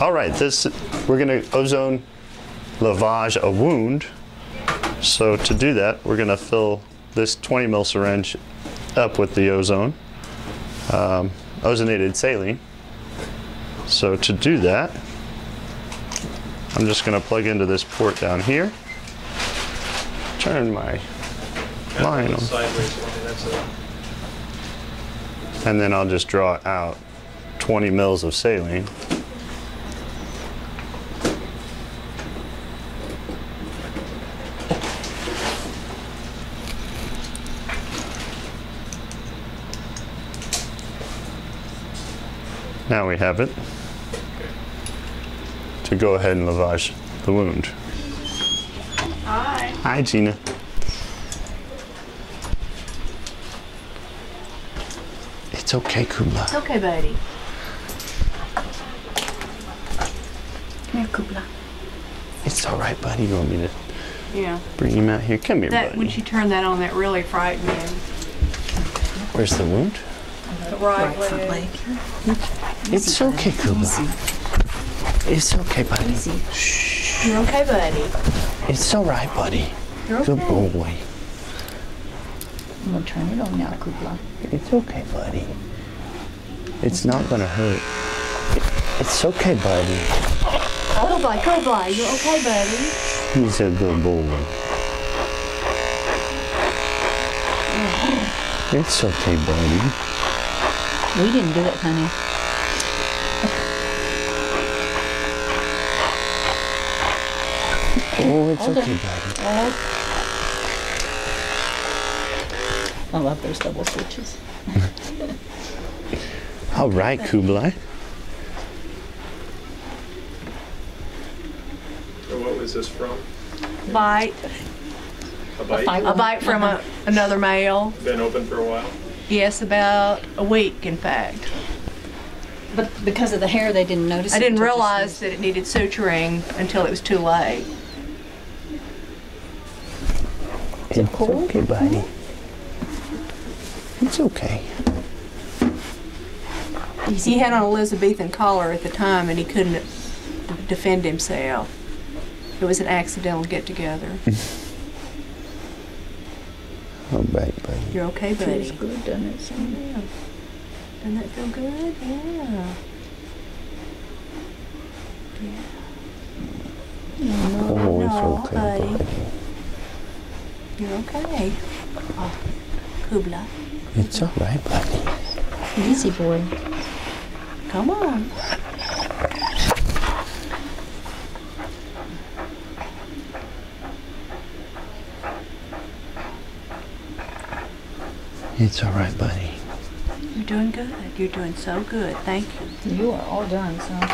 All right, this we're going to ozone lavage a wound. So to do that, we're going to fill this 20 mil syringe up with the ozone, um, ozonated saline. So to do that, I'm just going to plug into this port down here. Turn my line on. Sideways, I mean, that's a, and then I'll just draw out 20 mils of saline. Now we have it to go ahead and lavage the wound. Hi. Hi, Gina. It's okay, Kubla. It's okay, buddy. Come here, Kupla. It's all right, buddy. You want me to Yeah. bring him out here? Come here, That buddy. when she turned that on, that really frightened me. Where's the wound? The right, leg. It's okay, Kubla. It's okay, buddy. You're okay, buddy. It's all right, buddy. You're Good okay. boy. I'm gonna turn it on now, Kupla. It's okay, buddy. It's not gonna hurt. It's okay, buddy. Kupla, Kupla, you're okay, buddy. He's a good boy. It's okay, buddy. We didn't do it, honey. Oh, it's Hold okay, on. buddy. Uh-huh. I love those double switches. All right, Kublai. so what was this from? Bite. A bite? bite. A bite from a, another male. Been open for a while? Yes, about a week, in fact. But because of the hair, they didn't notice I it didn't realize that it needed suturing until it was too late. It's okay, mm-hmm. buddy. It's okay. He had an Elizabethan collar at the time, and he couldn't defend himself. It was an accidental get-together. All right, buddy. You're okay, Feels buddy. good, doesn't it? Sam? Doesn't that feel good? Yeah. Oh, it's No, okay, buddy. buddy. You're okay. Oh, Kubla, It's all right, buddy. Easy boy. come on. It's all right, buddy. You're doing good. You're doing so good. Thank you. You are all done, son.